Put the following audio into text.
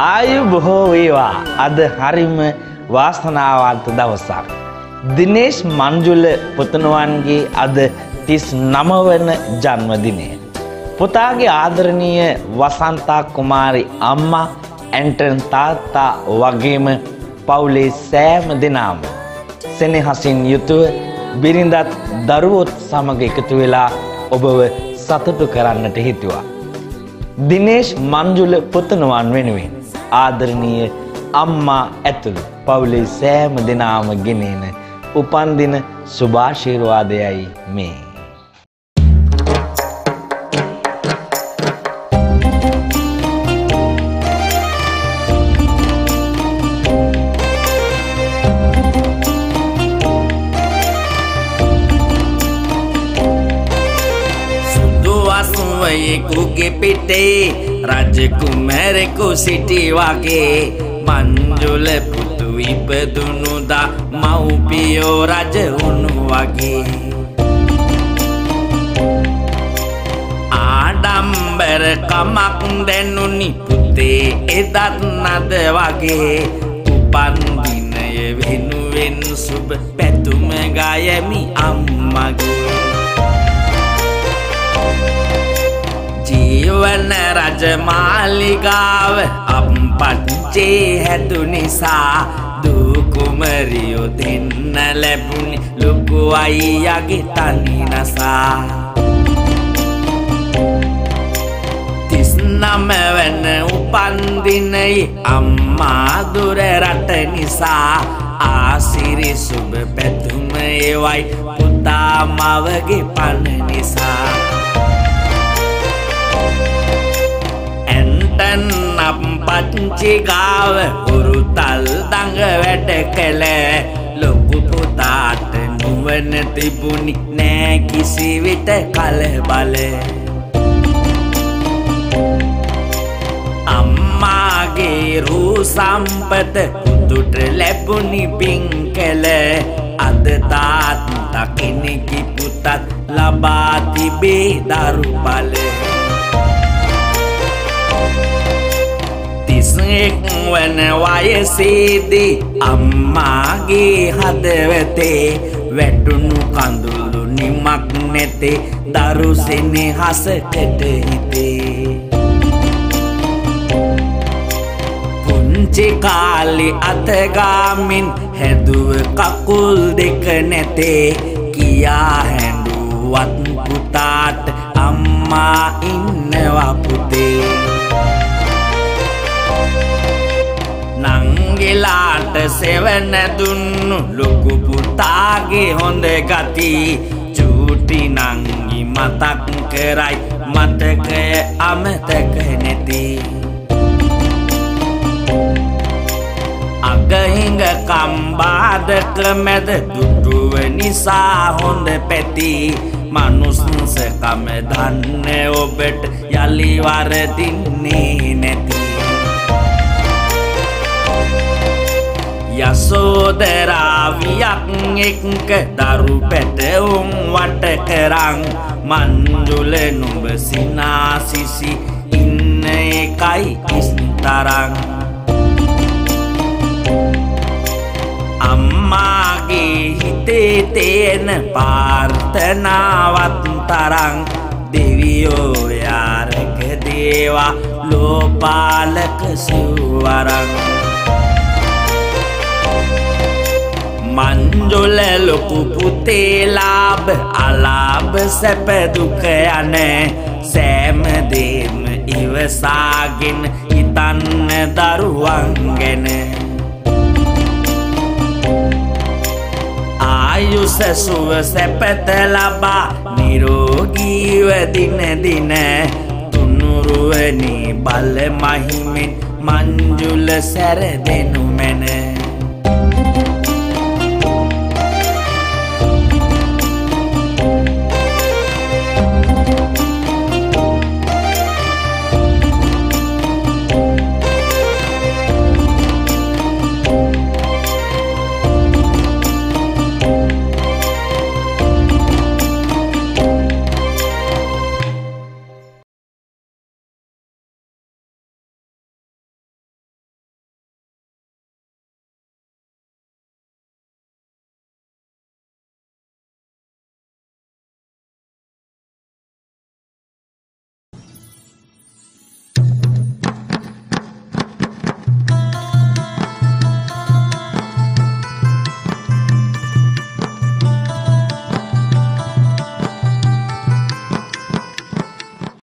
ආයු බොහෝ වේවා අද හරිම වාසනාවන්ත දවසක්. දිනේශ් මංජුල පුතණුවන්ගේ අද තිස් නමවන ජන්මදිනය. පුතාගේ ආදරණීය වසන්තා කුමාරි අම්මා ඇන්ටන් තාත්තා වගේම පවුලේ සෑම දෙනාම සෙනෙහසින් යුතුව බිරිඳත් දරුවොත් සමග එකතු වෙලා ඔබව සතුටු කරන්නට හිතුවා. දිනේශ් මංජුල පුතණුවන් වෙනුවෙන් ආදරණීය අම්මා ඇතුළු පවුලේ සෑම දෙනාම ගෙනෙන උපන්දින සුභාශිර්වාදයයි මේ. සුදුවසුවයෙකුගේ පිටේ රජකුමැරෙකු සිටි වගේ. මංජුල පුතු ඉපදුනුදා මව්පියෝ රජ වුණු වගේ. ආඩම්බර කමක් දැනුනි පුතේ එදත් නද වගේ. උපන්දිනය වෙනුවෙන් සුබ පැතුම ගයමි අම්මගේ. ජීවන රජමාලිගාව අපපච්චේ හැදු නිසා දූකුමරියෝ දෙන්න ලැබුණි ලොකු අයියගේ තනි නසා. තිස්නම වන උපන්දිනයි අම්මාදුර රට නිසා ආසිරි සුබ පැතුම ඒවයි පුතා මවගේ පණ නිසා. ඇන්ටන් පච්චිගාව උරුතල් දඟ වැඩ කළ ලොකු පුතාට නුවන තිබුණි නෑ කිසි විට කල බල. අම්මාගේ රූ සම්පත පුතුට ලැබුණි පින් කළ. අද තාත්ත කෙනෙකි පුතත් ලබා තිබේ දරු බල තිසෙක් වන වයසේදී අම්මාගේ හදවතේ වැටුණු කඳුළු නිමක් නැතේ දරු සෙනෙහසකට හිතේ. පුංචි කාලි අතගාමින් හැදුව කකුල් දෙක නැතේ කියා හැඬුවත් සෙවන දුන්නු ලොකු පුතාගේ හොඳ ගති. චූටි නංගි මතක් කරයි මතකය අමතක නැති. අගහිඟ කම්බාදක මැද දුටුව නිසා හොඳ පැති. මනුස්සකම දන්න ඔබට යළි වරදින්නේ නැති. යසෝදරාවියක් එක්ක දරු පැටවුම් වට කරං මංජුල නුඹ සිනාසිසි ඉන්න එකයි ඉස්තරං අම්මාගේ හිතේ තියෙන පාර්ථනාවත් තරං දෙවියෝ යාරක දේවා ලෝපාලක සිව්වරං මංජොල ලොකු පුතේලාබ අලාබ සැපදුක යන සෑමදේම ඉවසාගෙන හිතන්න දරුවන් ගැන ආයුස සුව සැපත ලබා නිරෝගීව දින දින. තුනුරුවනි බල මහිමෙන් මංජුල සැරදෙනු මැන